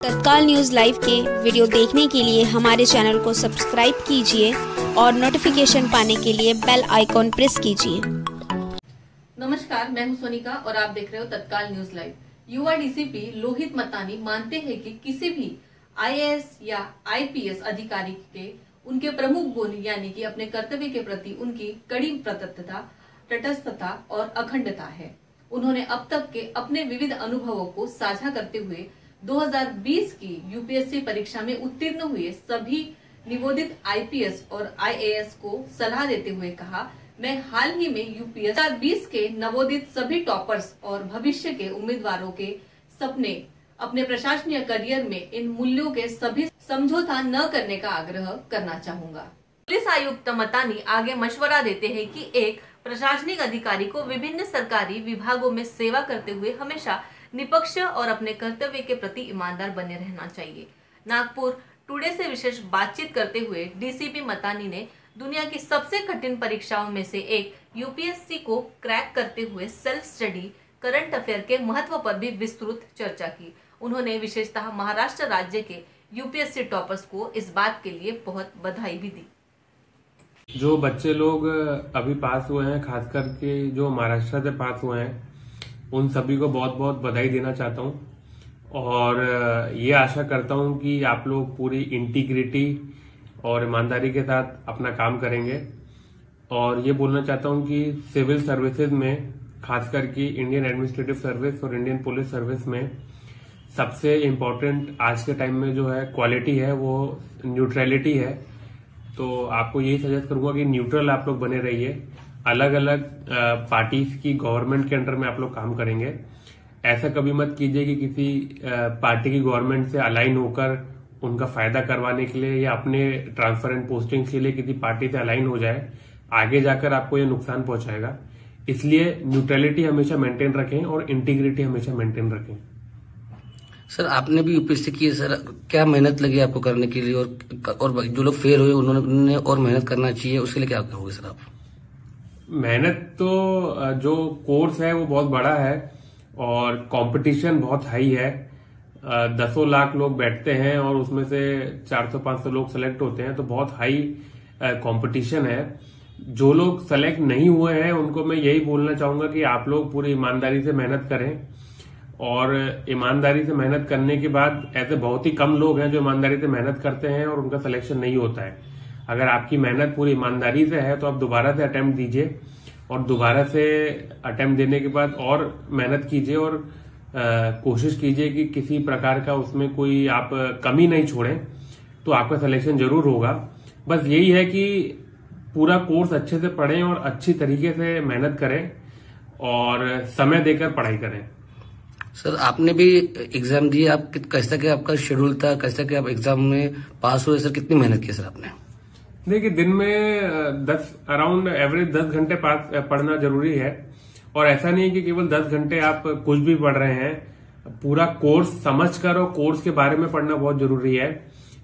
तत्काल news live के video देखने के लिए हमारे चैनल को सब्सक्राइब कीजिए और नोटिफिकेशन पाने के लिए बेल आइकॉन प्रेस कीजिए। नमस्कार, मैं हूँ सोनिका और आप देख रहे हो तत्काल न्यूज़ लाइव। युवा डीसीपी लोहित मतानी मानते हैं कि किसी भी आईएएस या आईपीएस अधिकारी के, उनके प्रमुख गुण यानी कि अपने कर्तव्य के प्रति उनकी कड़ी प्रतिबद्धता तटस्थता और अखंडता है। उन्होंने अब तक के अपने विविध अनुभवों को साझा करते हुए 2020 की यूपीएससी परीक्षा में उत्तीर्ण हुए सभी निवोदित आईपीएस और आईएएस को सलाह देते हुए कहा, मैं हाल ही में यूपीएस 2020 के नवोदित सभी टॉपर्स और भविष्य के उम्मीदवारों के सपने, अपने प्रशासनिक करियर में इन मूल्यों के सभी समझौता न करने का आग्रह करना चाहूँगा. पुलिस आयुक्त मतानी आगे मशवरा देते हैं कि एक प्रशासनिक अधिकारी को विभिन्न सरकारी विभागों में सेवा करते हुए हमेशा निपक्ष और अपने कर्तव्य के प्रति ईमानदार बने रहना चाहिए। नागपुर टुडे से विशेष बातचीत करते हुए डीसीपी मतानी ने दुनिया की सबसे कठिन परीक्षाओं में से एक यूपीएससी को क्रैक करते हुए सेल्फ स्टडी, करंट अफेयर के महत्व पर भी विस्तृत चर्चा की। उन्होंने विशेषतः महाराष्ट्र राज्य के यूपीएससी टॉपर्स को इस बात के लिए बहुत बधाई भी दी। जो बच्चे लोग अभी पास हुए हैं खास करके जो महाराष्ट्र से पास हुए हैं उन सभी को बहुत बहुत बधाई देना चाहता हूँ। और ये आशा करता हूँ कि आप लोग पूरी इंटीग्रिटी और ईमानदारी के साथ अपना काम करेंगे। और ये बोलना चाहता हूँ कि सिविल सर्विसेज़ में खास करके इंडियन एडमिनिस्ट्रेटिव सर्विस और इंडियन पुलिस सर्विस में, सबसे इम्पोर्टेंट आज के टाइम में जो है क्वालिटी है, वो न्यूट्रलिटी है। तो आपको यही सजेस्ट करूँगा कि न्यूट्रल आप लोग बने रहिए। अलग अलग पार्टीज़ की गवर्नमेंट के अंडर में आप लोग काम करेंगे। ऐसा कभी मत कीजिए कि किसी पार्टी की गवर्नमेंट से अलाइन होकर उनका फ़ायदा करवाने के लिए या अपने ट्रांसफ़र एंड पोस्टिंग के लिए किसी पार्टी से अलाइन हो जाए, आगे जाकर आपको यह नुकसान पहुंचाएगा। इसलिए न्यूट्रलिटी हमेशा मेंटेन रखें और इंटीग्रिटी हमेशा मेंटेन रखें। सर, आपने भी यूपीएससी की है, सर। क्या मेहनत लगी आपको करने के लिए? और और जो लोग फेल हुए उन्होंने और मेहनत करना चाहिए, उसके लिए क्या कहोगे सर आप? मेहनत तो जो कोर्स है वो बहुत बड़ा है और कंपटीशन बहुत हाई है। दसों लाख लोग बैठते हैं और उसमें से 400-500 लोग सेलेक्ट होते हैं तो बहुत हाई कंपटीशन है। जो लोग सेलेक्ट नहीं हुए हैं, उनको मैं यही बोलना चाहूँगा कि आप लोग पूरी ईमानदारी से मेहनत करें और ईमानदारी से मेहनत करने के बाद ऐसे बहुत ही कम लोग हैं जो ईमानदारी से मेहनत करते हैं और उनका सिलेक्शन नहीं होता है। अगर आपकी मेहनत पूरी ईमानदारी से है तो आप दोबारा से अटेम्प्ट दीजिए और दोबारा से अटेम्प्ट देने के बाद और मेहनत कीजिए और कोशिश कीजिए कि किसी प्रकार का उसमें कोई आप कमी नहीं छोड़ें तो आपका सिलेक्शन ज़रूर होगा। बस यही है कि पूरा कोर्स अच्छे से पढ़ें और अच्छी तरीके से मेहनत करें और समय देकर पढ़ाई करें। सर, आपने भी एग्ज़ाम दिए आप कैसा आपका शेड्यूल था, कैसा आप एग्ज़ाम में पास हुए, सर, कितनी मेहनत की सर, आपने? देखिए दिन में दस अराउंड एवरेज दस घंटे पढ़ना ज़रूरी है। और ऐसा नहीं कि केवल दस घंटे आप कुछ भी पढ़ रहे हैं। पूरा कोर्स समझ कर और कोर्स के बारे में पढ़ना बहुत ज़रूरी है।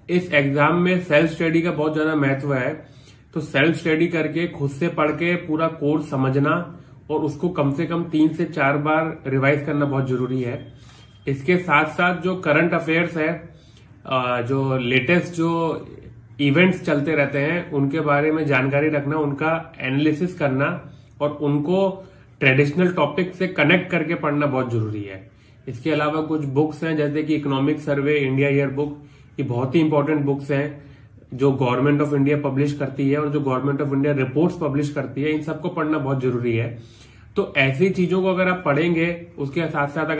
इस एग्ज़ाम में सेल्फ स्टडी का बहुत ज़्यादा महत्व है। तो सेल्फ स्टडी करके, खुद से पढ़ के पूरा कोर्स समझना और उसको कम से कम तीन से चार बार रिवाइज करना बहुत ज़रूरी है। इसके साथ साथ जो करंट अफेयर्स है जो लेटेस्ट जो इवेंट्स चलते रहते हैं, उनके बारे में जानकारी रखना, उनका एनालिसिस करना और उनको ट्रेडिशनल टॉपिक से कनेक्ट करके पढ़ना बहुत ज़रूरी है। इसके अलावा कुछ बुक्स हैं, जैसे कि economic survey India year book ये बहुत ही इंपॉर्टेंट बुक्स हैं, जो गवर्नमेंट ऑफ़ इंडिया पब्लिश करती है और जो government of India reports publish करती है, इन सबको पढ़ना बहुत ज़रूरी है। तो ऐसी चीज़ों को अगर आप पढ़ेंगे, उसके साथ साथ